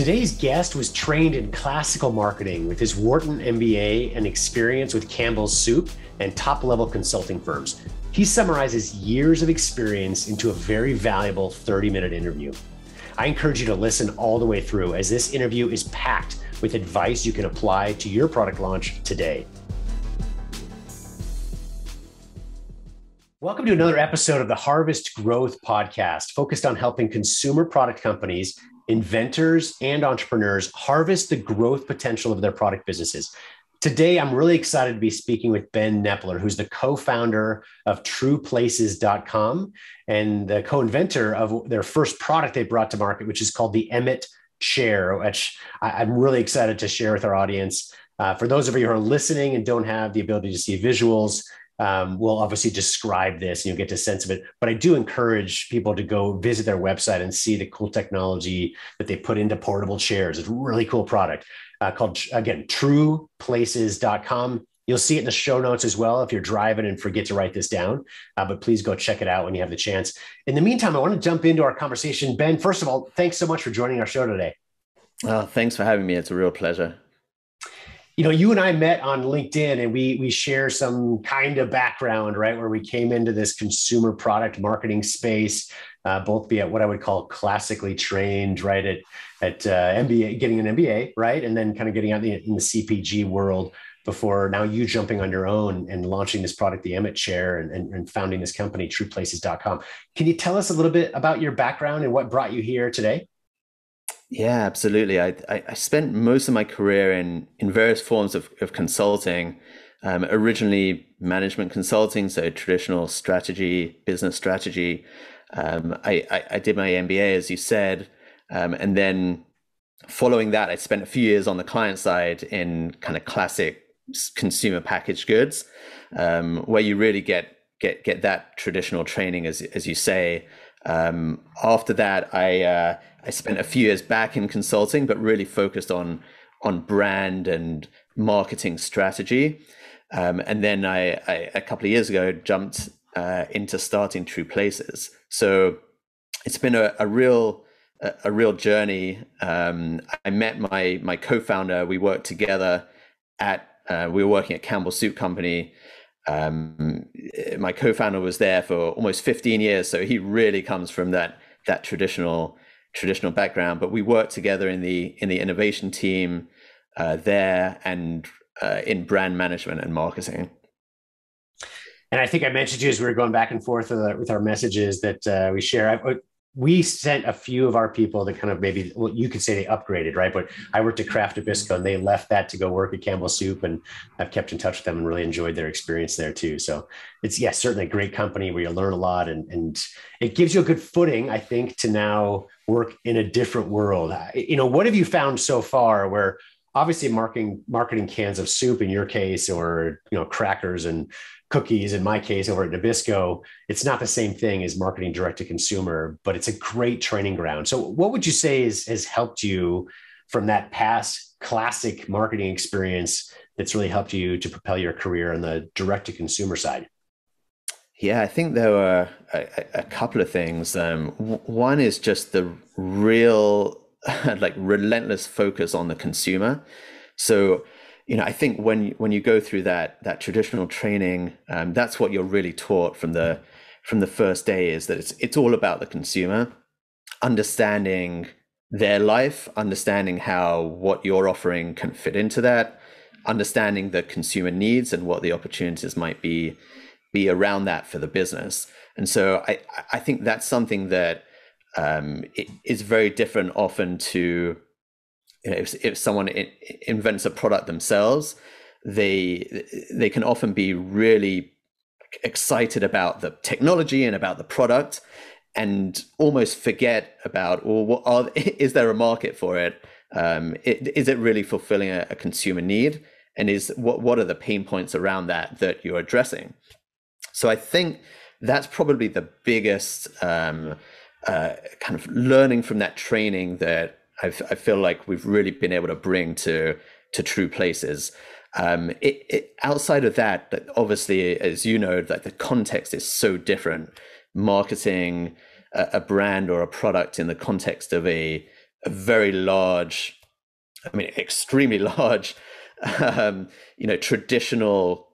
Today's guest was trained in classical marketing with his Wharton MBA and experience with Campbell's Soup and top level consulting firms. He summarizes years of experience into a very valuable 30 minute interview. I encourage you to listen all the way through as this interview is packed with advice you can apply to your product launch today. Welcome to another episode of the Harvest Growth Podcast, focused on helping consumer product companies, inventors, and entrepreneurs harvest the growth potential of their product businesses. Today, I'm really excited to be speaking with Ben Knepler, who's the co founder of TruePlaces.com and the co inventor of their first product they brought to market, which is called the Emmett Chair, which I'm really excited to share with our audience. Uh, for those of you who are listening and don't have the ability to see visuals, um, we'll obviously describe this and you'll get a sense of it. But I do encourage people to go visit their website and see the cool technology that they put into portable chairs. It's a really cool product uh, called, again, trueplaces.com. You'll see it in the show notes as well if you're driving and forget to write this down. Uh, but please go check it out when you have the chance. In the meantime, I want to jump into our conversation. Ben, first of all, thanks so much for joining our show today. Oh, thanks for having me. It's a real pleasure you know, you and I met on LinkedIn and we we share some kind of background, right? Where we came into this consumer product marketing space, uh, both be at what I would call classically trained, right? At at uh, MBA, getting an MBA, right, and then kind of getting out in the, in the CPG world before now you jumping on your own and launching this product, the Emmett Chair, and, and, and founding this company, TruePlaces.com. Can you tell us a little bit about your background and what brought you here today? Yeah, absolutely. I, I, I spent most of my career in in various forms of, of consulting. Um, originally, management consulting, so traditional strategy, business strategy. Um, I, I, I did my MBA, as you said, um, and then following that, I spent a few years on the client side in kind of classic consumer packaged goods, um, where you really get get get that traditional training, as as you say. Um, after that, I uh, I spent a few years back in consulting, but really focused on on brand and marketing strategy. Um, and then I, I, a couple of years ago, jumped uh, into starting True Places. So it's been a, a real a, a, real journey. Um, I met my my co-founder. We worked together at uh, we were working at Campbell Soup Company. Um, my co-founder was there for almost 15 years, so he really comes from that that traditional traditional background, but we worked together in the in the innovation team uh, there and uh, in brand management and marketing. And I think I mentioned to you as we were going back and forth with, our messages that uh, we share. I, we sent a few of our people that kind of maybe well, you could say they upgraded, right? But I worked at Kraft Nabisco and they left that to go work at Campbell Soup, and I've kept in touch with them and really enjoyed their experience there too. So it's yes, certainly a great company where you learn a lot and and it gives you a good footing, I think, to now work in a different world. You know, what have you found so far where obviously marketing marketing cans of soup in your case or you know crackers and cookies in my case over at Nabisco, it's not the same thing as marketing direct to consumer, but it's a great training ground. So what would you say is, has helped you from that past classic marketing experience that's really helped you to propel your career on the direct to consumer side? Yeah, I think there were a, a couple of things. Um, one is just the real, like, relentless focus on the consumer. So you know, I think when when you go through that that traditional training, um, that's what you're really taught from the from the first day is that it's it's all about the consumer, understanding their life, understanding how what you're offering can fit into that, understanding the consumer needs and what the opportunities might be be around that for the business. And so I I think that's something that um, is very different often to you know, if, if someone invents a product themselves, they they can often be really excited about the technology and about the product, and almost forget about or what are, is there a market for it? Um, it is it really fulfilling a, a consumer need? And is what what are the pain points around that that you're addressing? So I think that's probably the biggest um, uh, kind of learning from that training that I, I feel like we've really been able to bring to to true places. Um, it, it, outside of that, obviously, as you know, that the context is so different. Marketing a, a, brand or a product in the context of a a very large, I mean, extremely large, um, you know, traditional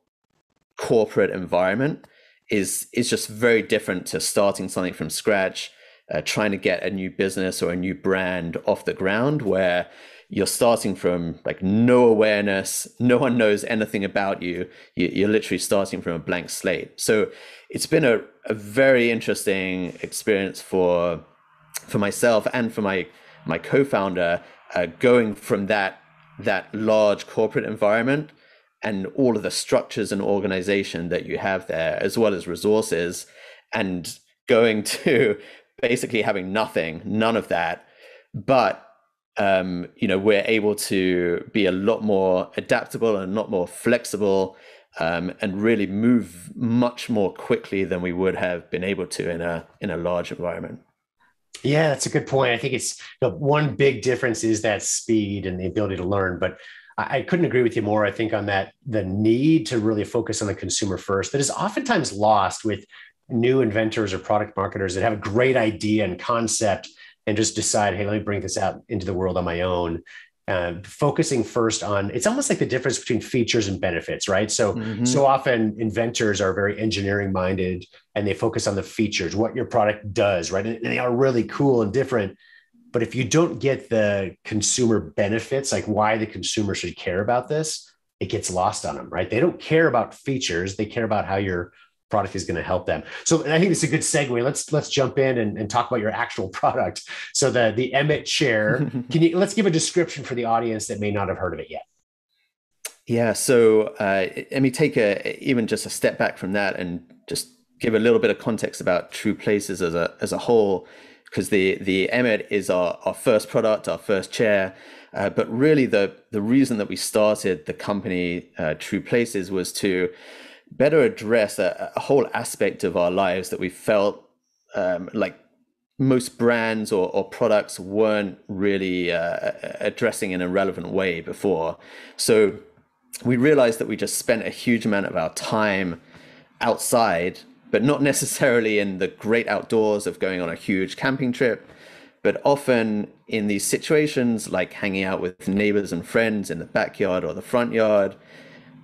corporate environment is is just very different to starting something from scratch, uh, trying to get a new business or a new brand off the ground, where you're starting from like no awareness, no one knows anything about you. You're literally starting from a blank slate. So it's been a, a very interesting experience for for myself and for my my co-founder uh, going from that that large corporate environment and all of the structures and organization that you have there as well as resources and going to basically having nothing none of that but um, you know we're able to be a lot more adaptable and a lot more flexible um, and really move much more quickly than we would have been able to in a in a large environment yeah, that's a good point. I think it's the one big difference is that speed and the ability to learn. But I, I couldn't agree with you more. I think on that the need to really focus on the consumer first that is oftentimes lost with new inventors or product marketers that have a great idea and concept and just decide, hey, let me bring this out into the world on my own. Uh, focusing first on it's almost like the difference between features and benefits right? So mm-hmm. so often inventors are very engineering minded and they focus on the features what your product does right? And, and they are really cool and different. But if you don't get the consumer benefits like why the consumer should care about this it gets lost on them right? They don't care about features. They care about how your product is going to help them. So I think it's a good segue. Let's let's jump in and, and talk about your actual product. So the the Emmett chair. Can you let's give a description for the audience that may not have heard of it yet? Yeah. So uh, let me take a even just a step back from that and just give a little bit of context about True Places as a as a whole, because the the Emmett is our our first product, our first chair. Uh, but really, the the reason that we started the company uh, True Places was to better address a, a whole aspect of our lives that we felt um, like most brands or, or products weren't really uh, addressing in a relevant way before. So we realized that we just spent a huge amount of our time outside, but not necessarily in the great outdoors of going on a huge camping trip, but often in these situations like hanging out with neighbors and friends in the backyard or the front yard,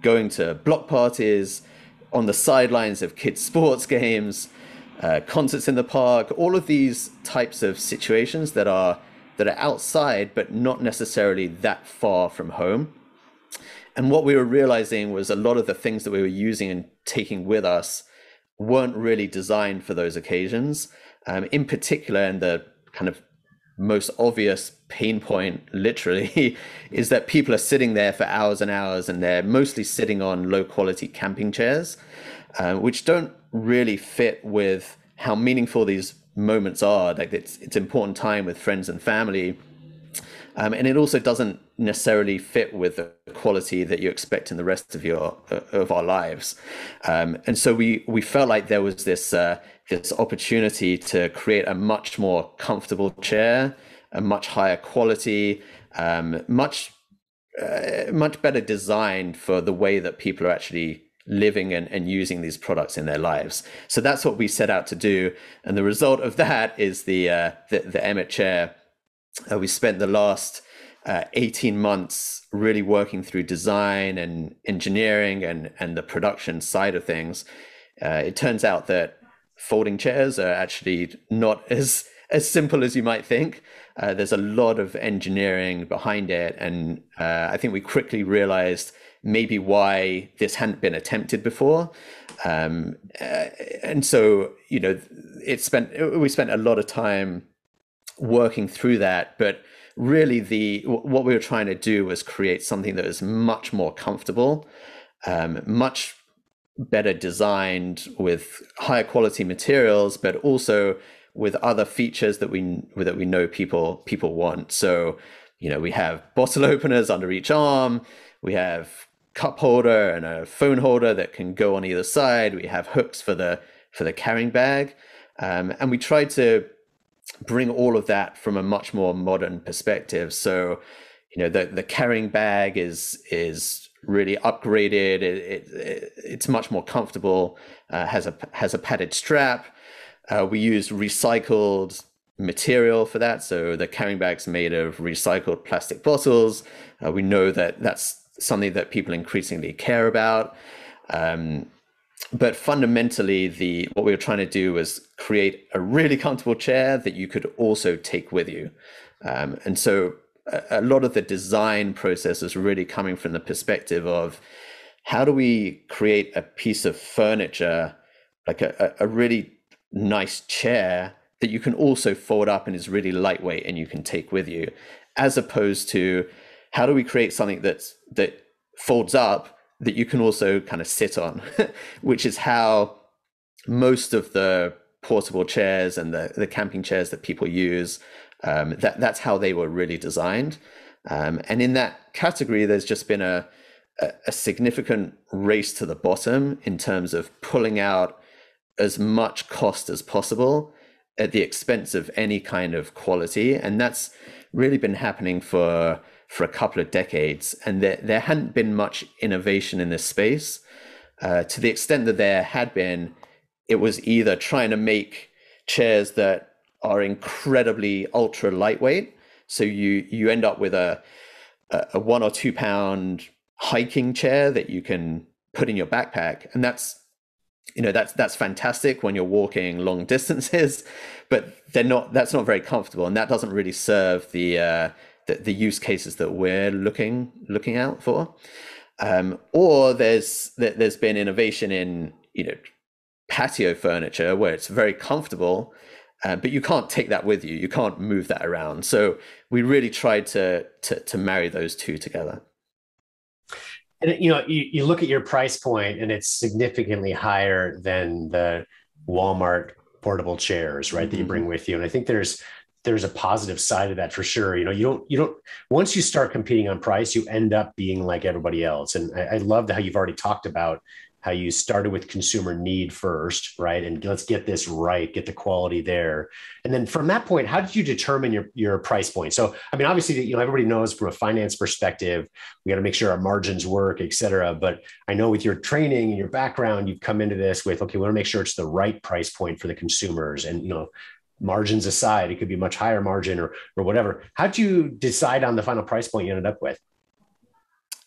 going to block parties, on the sidelines of kids' sports games, uh, concerts in the park, all of these types of situations that are that are outside but not necessarily that far from home. And what we were realizing was a lot of the things that we were using and taking with us weren't really designed for those occasions. Um, in particular, and the kind of most obvious pain point, literally, is that people are sitting there for hours and hours and they're mostly sitting on low quality camping chairs, uh, which don't really fit with how meaningful these moments are. Like it's, it's important time with friends and family. Um, and it also doesn't necessarily fit with the quality that you expect in the rest of your uh, of our lives. Um, and so we we felt like there was this uh, this opportunity to create a much more comfortable chair, a much higher quality, um, much uh, much better designed for the way that people are actually living and, and using these products in their lives. So that's what we set out to do, and the result of that is the uh, the, the Emmett chair. Uh, we spent the last uh, 18 months really working through design and engineering and and the production side of things. Uh, it turns out that folding chairs are actually not as as simple as you might think. Uh, there's a lot of engineering behind it, and uh, I think we quickly realized maybe why this hadn't been attempted before. Um, uh, and so, you know, it spent we spent a lot of time working through that, but really the what we were trying to do was create something that was much more comfortable, um, much better designed with higher quality materials, but also with other features that we that we know people people want. So, you know, we have bottle openers under each arm. We have cup holder and a phone holder that can go on either side. We have hooks for the for the carrying bag, um, and we tried to bring all of that from a much more modern perspective. So, you know, the the carrying bag is is really upgraded. It, it, it's much more comfortable. Uh, has a has a padded strap. Uh, we use recycled material for that. So the carrying bags made of recycled plastic bottles. Uh, we know that that's something that people increasingly care about. Um, but fundamentally, the what we were trying to do was create a really comfortable chair that you could also take with you. Um, and so a, a lot of the design process is really coming from the perspective of how do we create a piece of furniture, like a, a really nice chair that you can also fold up and is really lightweight and you can take with you, as opposed to how do we create something that's that folds up that you can also kind of sit on, which is how most of the portable chairs and the, the camping chairs that people use, um, that, that's how they were really designed. Um, and in that category, there's just been a, a, a significant race to the bottom in terms of pulling out as much cost as possible at the expense of any kind of quality. And that's really been happening for for a couple of decades, and there, there hadn't been much innovation in this space. Uh, to the extent that there had been, it was either trying to make chairs that are incredibly ultra lightweight, so you you end up with a a one or two pound hiking chair that you can put in your backpack, and that's you know that's that's fantastic when you're walking long distances, but they're not. That's not very comfortable, and that doesn't really serve the uh, the, the use cases that we're looking looking out for. Um, or there's there's been innovation in you know patio furniture where it's very comfortable, uh, but you can't take that with you. You can't move that around. So we really tried to to, to marry those two together. And you know, you, you look at your price point, and it's significantly higher than the Walmart portable chairs, right? Mm-hmm. That you mm-hmm. bring with you. And I think there's there's a positive side of that for sure. You know, you don't you don't once you start competing on price, you end up being like everybody else. And I, I love how you've already talked about how you started with consumer need first, right? And let's get this right, get the quality there. And then from that point, how did you determine your, your price point? So, I mean, obviously, you know, everybody knows from a finance perspective, we got to make sure our margins work, et cetera. But I know with your training and your background, you've come into this with, okay, we want to make sure it's the right price point for the consumers. And, you know, margins aside, it could be much higher margin or or whatever. How did you decide on the final price point you ended up with?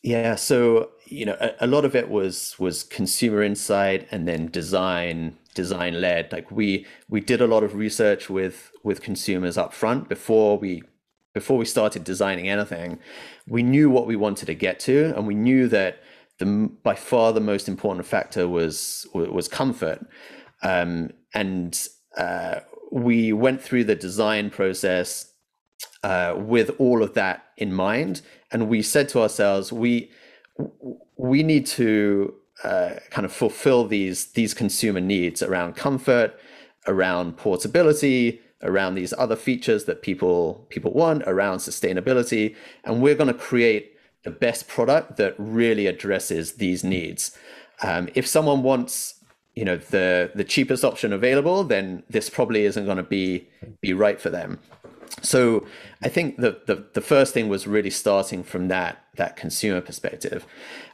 Yeah, so you know, a, a lot of it was was consumer insight and then design design led. Like we we did a lot of research with with consumers up front before we before we started designing anything. We knew what we wanted to get to, and we knew that the by far the most important factor was was comfort. Um, and uh, we went through the design process uh, with all of that in mind, and we said to ourselves, we we need to uh, kind of fulfill these these consumer needs around comfort, around portability, around these other features that people people want, around sustainability, and we're going to create the best product that really addresses these needs. Um, if someone wants you know the the cheapest option available, then this probably isn't going to be be right for them. So I think the, the the first thing was really starting from that that consumer perspective.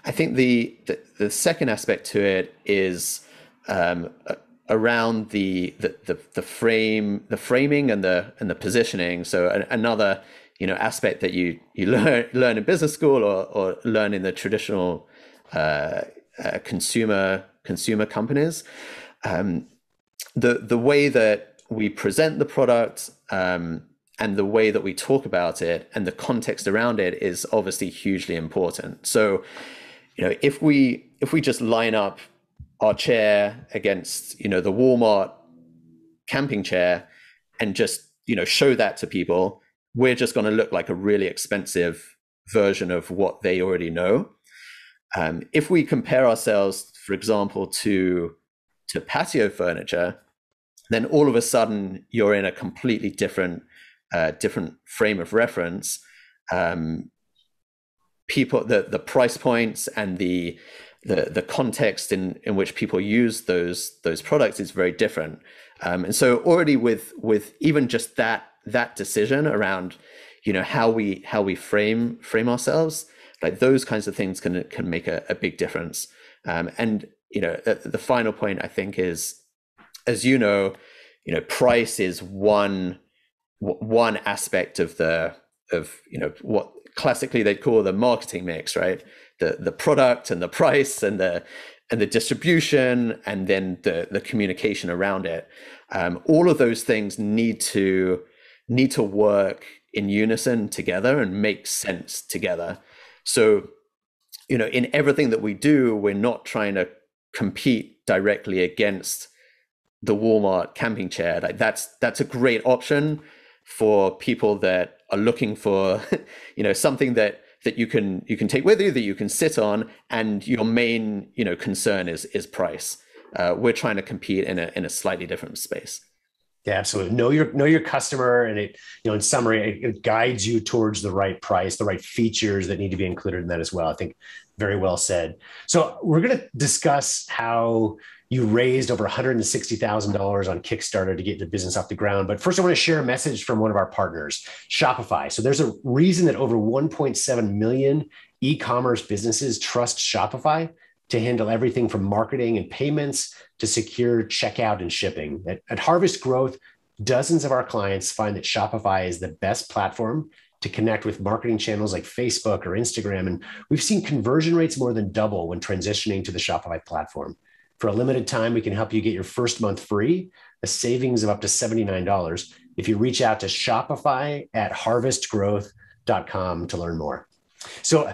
I think the the, the second aspect to it is um, around the, the the the frame the framing and the and the positioning. So another you know aspect that you you learn learn in business school or or learn in the traditional uh, uh, consumer consumer companies. Um, the the way that we present the product um, and the way that we talk about it and the context around it is obviously hugely important. So, you know, if we if we just line up our chair against you know the Walmart camping chair and just you know show that to people, we're just going to look like a really expensive version of what they already know. Um, if we compare ourselves for example, to to patio furniture, then all of a sudden you're in a completely different uh, different frame of reference. Um, people, the the price points and the the the context in in which people use those those products is very different. Um, and so already with with even just that that decision around you know how we how we frame frame ourselves like those kinds of things can can make a, a big difference um, and you know, the final point I think is, as you know, you know, price is one one aspect of the of you know what classically they'd call the marketing mix, right? The the product and the price and the and the distribution and then the the communication around it. Um, all of those things need to need to work in unison together and make sense together. So, you know, in everything that we do, we're not trying to compete directly against the Walmart camping chair. Like that's that's a great option for people that are looking for, you know, something that that you can you can take with you that you can sit on, and your main you know concern is is price. Uh, we're trying to compete in a in a slightly different space. Yeah, absolutely. Know your know your customer, and it you know in summary, it, it, guides you towards the right price, the right features that need to be included in that as well. I think very well said. So we're going to discuss how you raised over $160,000 on Kickstarter to get the business off the ground. But first, I want to share a message from one of our partners, Shopify. So there's a reason that over 1.7 million e-commerce businesses trust Shopify to handle everything from marketing and payments to secure checkout and shipping. At, at, Harvest Growth, dozens of our clients find that Shopify is the best platform to connect with marketing channels like Facebook or Instagram. And we've seen conversion rates more than double when transitioning to the Shopify platform. For a limited time, we can help you get your first month free, a savings of up to $79 if you reach out to Shopify at harvestgrowth.com to learn more. So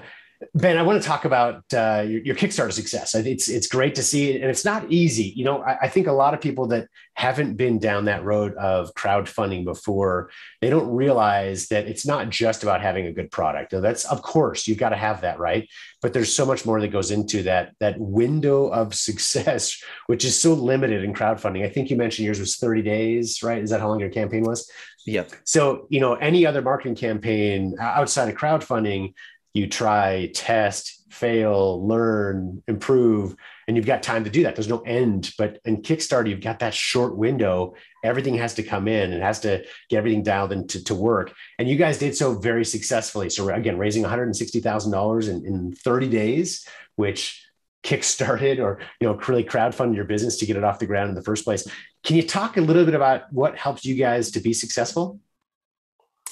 Ben, I want to talk about uh, your, your, Kickstarter success. It's it's great to see, and it's not easy. You know, I, I, think a lot of people that haven't been down that road of crowdfunding before, they don't realize that it's not just about having a good product. Now, that's of course you've got to have that, right? But there's so much more that goes into that that window of success, which is so limited in crowdfunding. I think you mentioned yours was 30 days, right? Is that how long your campaign was? Yep. So you know, any other marketing campaign outside of crowdfunding you try, test, fail, learn, improve, and you've got time to do that. There's no end. But in Kickstarter, you've got that short window. Everything has to come in and has to get everything dialed into to work. And you guys did so very successfully. So again, raising $160,000 in, in 30 days, which kickstarted or you know really crowdfunded your business to get it off the ground in the first place. Can you talk a little bit about what helped you guys to be successful?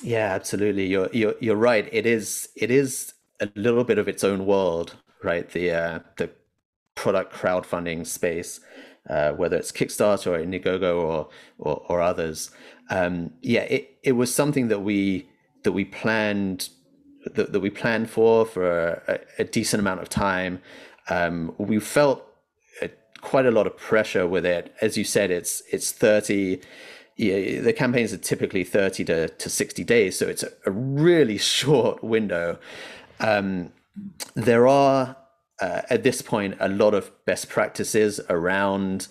Yeah, absolutely. You're you're you're right. It is it is a little bit of its own world, right? The uh, the product crowdfunding space, uh, whether it's Kickstarter or Indiegogo or or, or others. Um, yeah, it, it was something that we that we planned that, that we planned for for a, a decent amount of time. Um, we felt a, quite a lot of pressure with it. As you said, it's it's thirty. Yeah, the campaigns are typically 30 to, to 60 days, so it's a, a really short window. Um, there are uh, at this point a lot of best practices around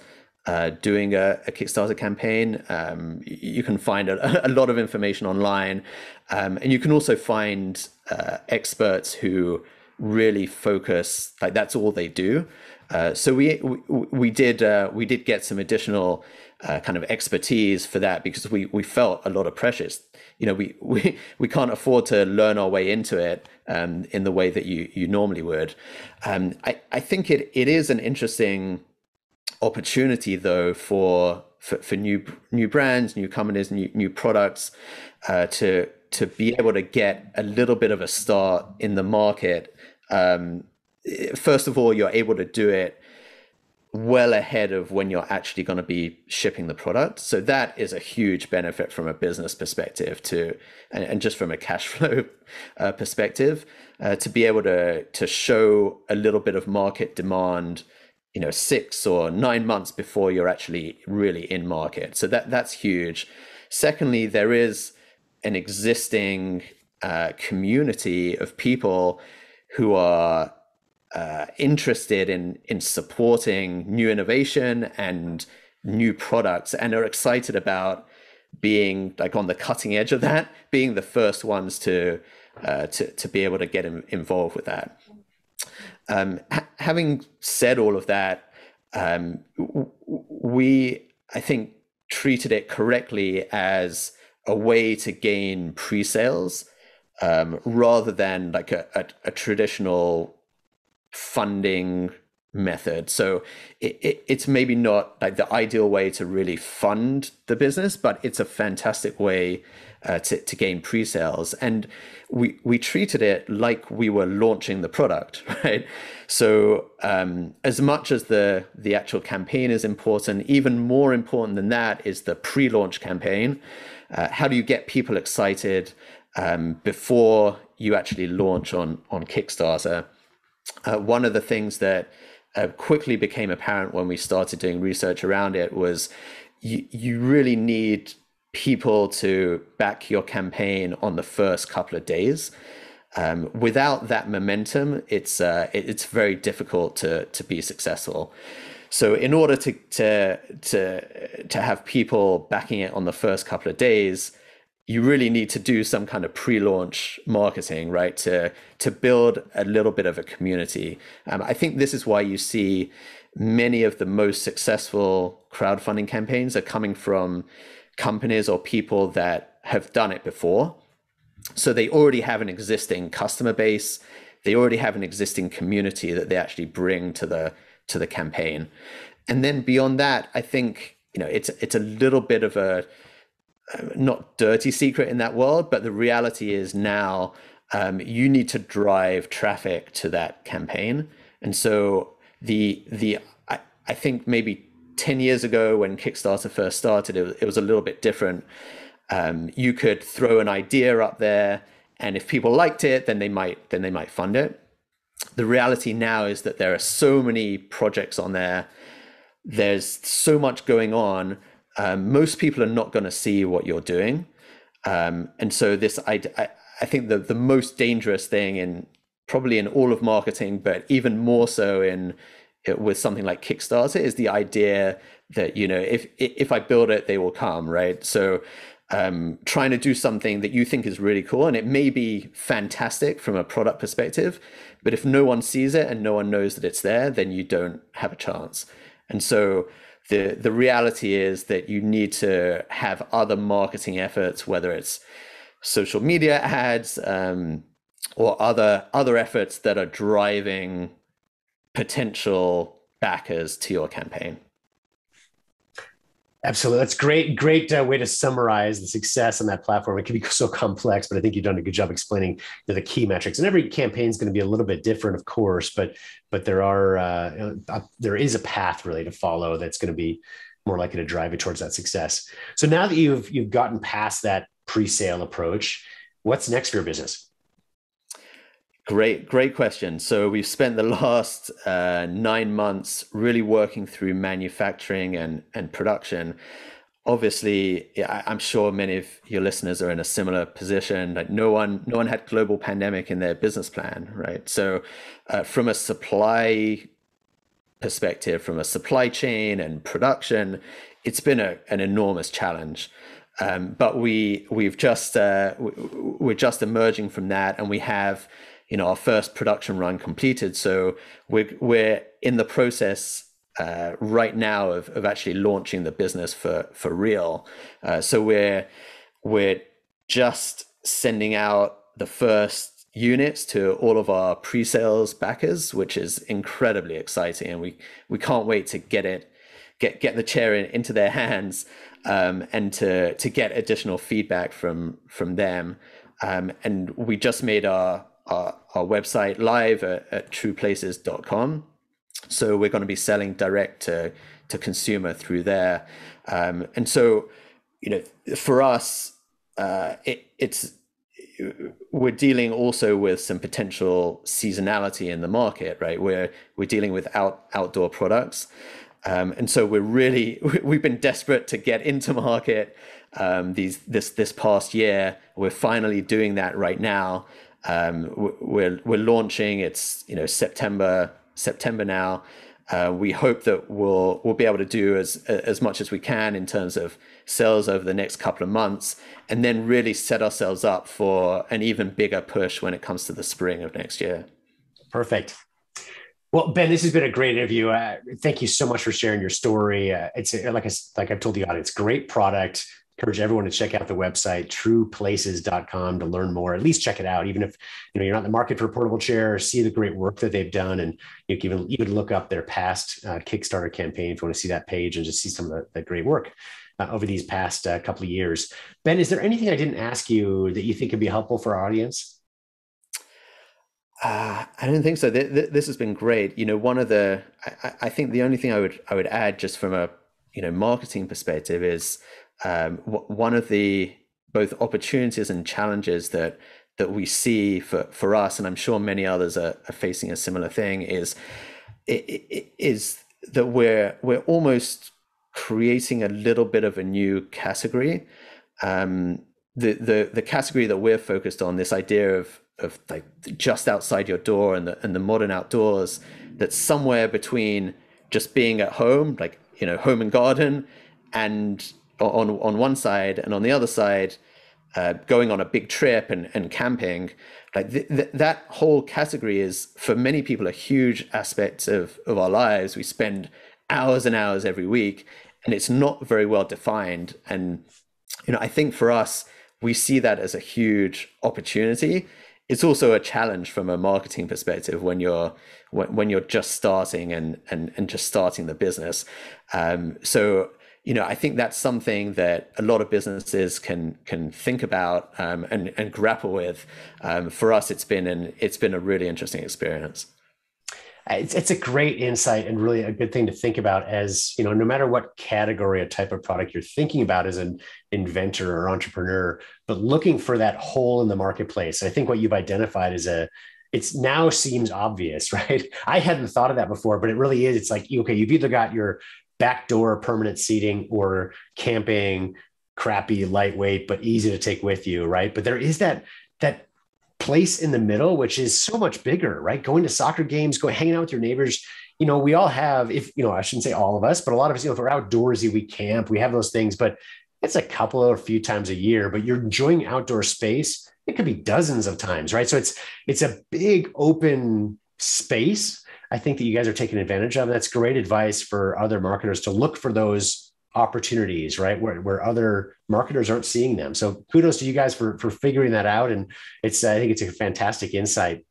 uh, doing a, a, Kickstarter campaign. Um, you can find a, a, lot of information online, um, and you can also find uh, experts who really focus like that's all they do. Uh, so we, we, we did uh, we did get some additional uh, kind of expertise for that because we we felt a lot of pressures you know we we we can't afford to learn our way into it um, in the way that you you normally would. Um, I I think it it is an interesting opportunity though for for, for new new brands, new companies, new new products uh, to to be able to get a little bit of a start in the market. Um, first of all, you're able to do it well ahead of when you're actually going to be shipping the product. So that is a huge benefit from a business perspective to, and, and just from a cash flow uh, perspective, uh, to be able to to show a little bit of market demand, you know, six or nine months before you're actually really in market. So that that's huge. Secondly, there is an existing uh, community of people who are uh, interested in in supporting new innovation and new products and are excited about being like on the cutting edge of that, being the first ones to uh, to to be able to get in, involved with that. Um, ha- having said all of that, um, we I think treated it correctly as a way to gain pre-sales um, rather than like a, a, a traditional funding method. So it, it, it's maybe not like the ideal way to really fund the business, but it's a fantastic way uh, to, to gain pre-sales. And we, we treated it like we were launching the product, right? So um, as much as the, the actual campaign is important, even more important than that is the pre-launch campaign. Uh, how do you get people excited um, before you actually launch on, on Kickstarter? Uh, one of the things that uh, quickly became apparent when we started doing research around it was you, you really need people to back your campaign on the first couple of days. Um, without that momentum, it's uh, it, it's very difficult to to be successful. So, in order to to to to have people backing it on the first couple of days, you really need to do some kind of pre-launch marketing, right? To to build a little bit of a community. Um, I think this is why you see many of the most successful crowdfunding campaigns are coming from companies or people that have done it before. So they already have an existing customer base. They already have an existing community that they actually bring to the to the campaign. And then beyond that, I think you know it's it's a little bit of a not dirty secret in that world, but the reality is now um, you need to drive traffic to that campaign. And so the the I, I think maybe 10 years ago when Kickstarter first started, it was, it was a little bit different. Um, you could throw an idea up there, and if people liked it, then they might then they might fund it. The reality now is that there are so many projects on there. There's so much going on um, most people are not going to see what you're doing. Um, and so this, I, I, I, think the, the most dangerous thing in probably in all of marketing, but even more so in with something like Kickstarter is the idea that, you know, if, if I build it, they will come, right? So um, trying to do something that you think is really cool and it may be fantastic from a product perspective, but if no one sees it and no one knows that it's there, then you don't have a chance. And so the the reality is that you need to have other marketing efforts, whether it's social media ads um, or other other efforts that are driving potential backers to your campaign. Absolutely. That's great. Great uh, way to summarize the success on that platform. It can be so complex, but I think you've done a good job explaining know, the key metrics. And every campaign is going to be a little bit different, of course, but but there are uh, uh, there is a path really to follow that's going to be more likely to drive you towards that success. So now that you've you've gotten past that pre-sale approach, what's next for your business? Great, great question. So we've spent the last uh, nine months really working through manufacturing and and production. Obviously, I'm sure many of your listeners are in a similar position. Like no one, no one had global pandemic in their business plan, right? So, uh, from a supply perspective, from a supply chain and production, it's been a, an enormous challenge. Um, but we we've just uh, we're just emerging from that, and we have you know our first production run completed. So we're we're in the process uh, right now of, of actually launching the business for for real. Uh, so we're we're just sending out the first units to all of our pre-sales backers, which is incredibly exciting, and we we can't wait to get it get get the chair in, into their hands um, and to to get additional feedback from from them. Um, and we just made our our, our website live at, at trueplaces.com. So we're going to be selling direct to, to consumer through there. Um, and so, you know, for us, uh, it, it's we're dealing also with some potential seasonality in the market, right? We're we're dealing with out outdoor products, um, and so we're really we've been desperate to get into market um, these this this past year. We're finally doing that right now, um, we're we're launching. It's you know September September now. Uh, we hope that we'll we'll be able to do as as much as we can in terms of sales over the next couple of months, and then really set ourselves up for an even bigger push when it comes to the spring of next year. Perfect. Well, Ben, this has been a great interview. Uh, thank you so much for sharing your story. Uh, it's like I, like I've told the audience, great product, encourage everyone to check out the website trueplaces.com to learn more at least check it out even if you know you're not in the market for a portable chair see the great work that they've done and you can even, even look up their past uh, kickstarter campaign if you want to see that page and just see some of the, the great work uh, over these past uh, couple of years ben is there anything i didn't ask you that you think could be helpful for our audience uh, I don't think so. This has been great. You know, one of the, I, I, think the only thing I would I would add just from a you know marketing perspective is um, one of the both opportunities and challenges that that we see for for us, and I'm sure many others are, are facing a similar thing, is is that we're we're almost creating a little bit of a new category. Um, the the the category that we're focused on, this idea of of like just outside your door and the and the modern outdoors, that's somewhere between just being at home, like you know, home and garden, and on on one side, and on the other side, uh, going on a big trip and, and camping. Like th- th- that whole category is for many people a huge aspect of of our lives. We spend hours and hours every week, and it's not very well defined. And you know, I think for us, we see that as a huge opportunity. It's also a challenge from a marketing perspective when you're when, when you're just starting and and and just starting the business. Um, so you know, I think that's something that a lot of businesses can can think about um, and and grapple with. Um, for us, it's been an it's been a really interesting experience. It's, it's a great insight and really a good thing to think about as you know no matter what category or type of product you're thinking about as an inventor or entrepreneur but looking for that hole in the marketplace i think what you've identified is a it's now seems obvious right i hadn't thought of that before but it really is it's like okay you've either got your backdoor permanent seating or camping crappy lightweight but easy to take with you right? But there is that that place in the middle which is so much bigger right? Going to soccer games going hanging out with your neighbors. You know we all have if you know i shouldn't say all of us but a lot of us you know if we're outdoorsy we camp we have those things but it's a couple or a few times a year but you're enjoying outdoor space it could be dozens of times right? So it's it's a big open space I think that you guys are taking advantage of. That's great advice for other marketers to look for those opportunities, right? Where, where other marketers aren't seeing them. So kudos to you guys for, for figuring that out. And it's, I think it's a fantastic insight.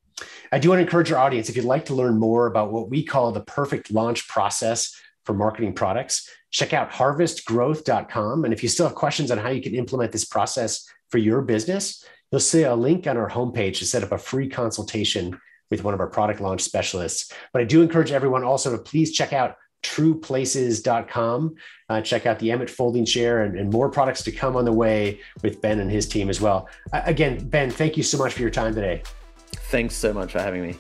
I do want to encourage our audience, if you'd like to learn more about what we call the perfect launch process for marketing products, check out harvestgrowth.com. And if you still have questions on how you can implement this process for your business, you'll see a link on our homepage to set up a free consultation with one of our product launch specialists. But I do encourage everyone also to please check out trueplaces.com. Uh, check out the Emmett folding chair and, and, more products to come on the way with Ben and his team as well. Uh, again, Ben, thank you so much for your time today. Thanks so much for having me.